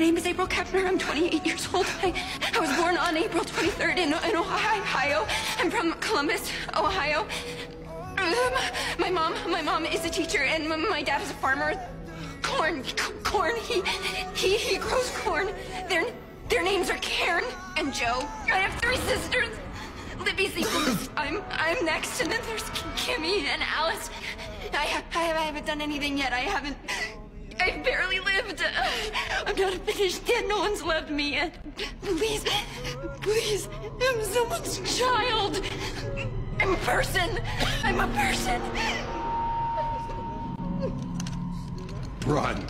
name is April Kepner. I'm 28 years old. I, I was born on April 23rd in, in Ohio. I'm from Columbus, Ohio. Um, my mom, my mom is a teacher, and my dad is a farmer. Corn, corn. He, he, he grows corn. Their, their names are Karen and Joe. I have three sisters. Libby's the oldest. I'm, I'm next, and then there's Kimmy and Alice. I, I, I haven't done anything yet. I haven't. I've barely. I'm not finished yet. No one's loved me yet. Please, please, I'm someone's child. I'm a person. I'm a person. Run.